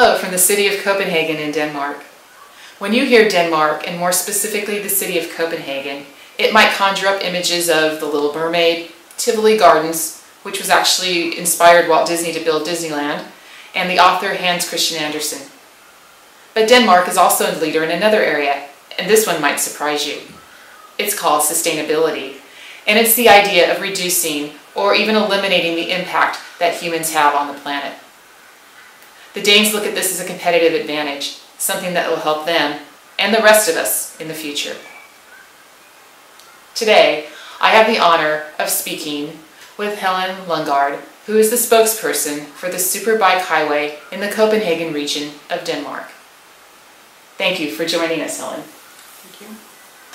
Hello from the city of Copenhagen in Denmark. When you hear Denmark, and more specifically the city of Copenhagen, it might conjure up images of The Little Mermaid, Tivoli Gardens, which was actually inspired Walt Disney to build Disneyland, and the author Hans Christian Andersen. But Denmark is also a leader in another area, and this one might surprise you. It's called sustainability, and it's the idea of reducing or even eliminating the impact that humans have on the planet. The Danes look at this as a competitive advantage, something that will help them and the rest of us in the future. Today, I have the honor of speaking with Helen Lundgaard, who is the spokesperson for the Superbike Highway in the Copenhagen region of Denmark. Thank you for joining us, Helen. Thank you.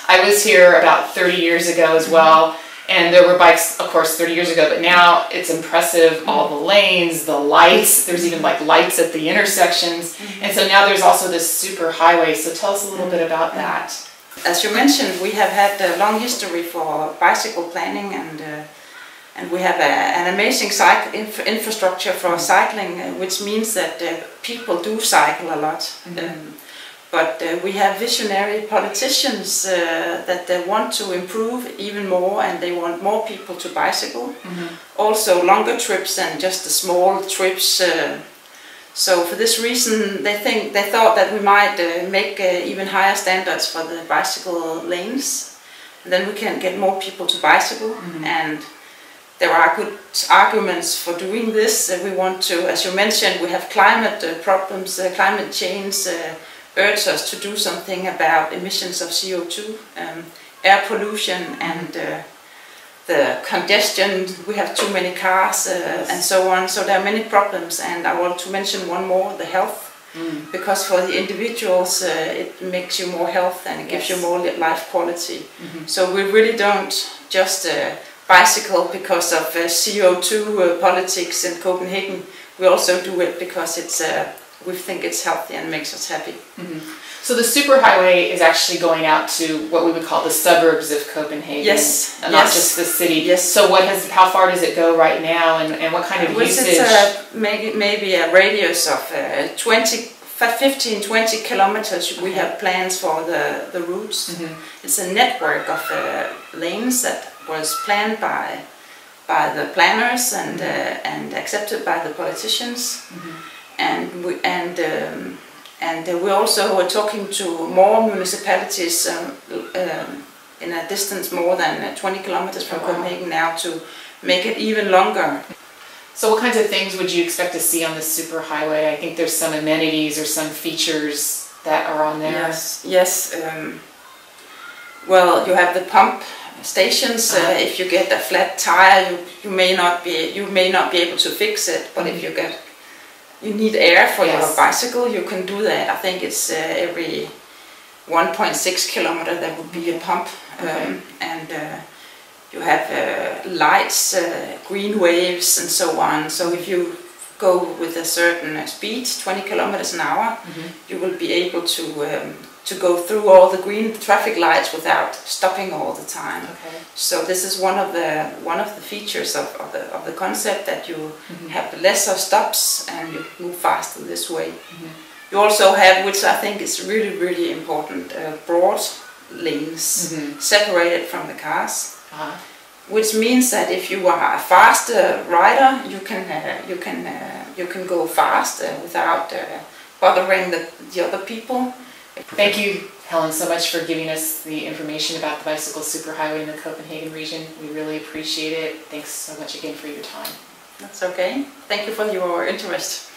I was here about 30 years ago as well, and there were bikes, of course, 30 years ago, but now it's impressive, all the lanes, the lights, there's even like lights at the intersections. And so now there's also this super highway, so tell us a little bit about that. As you mentioned, we have had a long history for bicycle planning and uh, and we have a, an amazing cycle inf infrastructure for cycling, uh, which means that uh, people do cycle a lot. Mm -hmm. um, but uh, we have visionary politicians uh, that they want to improve even more and they want more people to bicycle. Mm -hmm. Also longer trips than just the small trips. Uh, so for this reason they think they thought that we might uh, make uh, even higher standards for the bicycle lanes. And then we can get more people to bicycle mm -hmm. and there are good arguments for doing this. we want to, as you mentioned, we have climate problems, climate change, urge us to do something about emissions of CO2, um, air pollution and uh, the congestion, we have too many cars uh, and so on. So there are many problems and I want to mention one more, the health. Mm. Because for the individuals uh, it makes you more health and it gives yes. you more life quality. Mm -hmm. So we really don't just uh, bicycle because of uh, CO2 uh, politics in Copenhagen. We also do it because it's we think it's healthy and makes us happy. Mm -hmm. So the superhighway is actually going out to what we would call the suburbs of Copenhagen, yes, not yes. just the city. Yes. So what has, how far does it go right now, and, and what kind of Which usage? It's a, maybe maybe a radius of uh, 20, 15, 20 kilometers. We have plans for the the routes. Mm -hmm. It's a network of uh, lanes that was planned by by the planners and mm -hmm. uh, and accepted by the politicians. Mm -hmm and we, and um, and uh, we also were talking to more municipalities um, um, in a distance more than uh, 20 kilometers from oh, wow. Copenhagen now to make it even longer. So what kinds of things would you expect to see on the super highway? I think there's some amenities or some features that are on there. Yes, yes. Um, well, you have the pump stations. Uh, uh-huh. if you get a flat tire, you, you may not be you may not be able to fix it. But mm -hmm. if you get you need air for yes. your bicycle, you can do that. I think it's uh, every 1.6 kilometer there would be a pump, okay. um, and uh, you have uh, lights, uh, green waves, and so on. So if you go with a certain speed, 20 kilometers an hour, mm -hmm. you will be able to um, to go through all the green traffic lights without stopping all the time. Okay. So this is one of the one of the features of, of the of the concept that you mm -hmm. have lesser stops and you move faster this way. Mm -hmm. You also have, which I think is really really important, uh, broad lanes mm -hmm. separated from the cars. Uh -huh. Which means that if you are a fast uh, rider, you can uh, you can uh, you can go fast uh, without bothering the, the other people. Thank you, Helen, so much for giving us the information about the bicycle superhighway in the Copenhagen region. We really appreciate it. Thanks so much again for your time. That's okay. Thank you for your interest.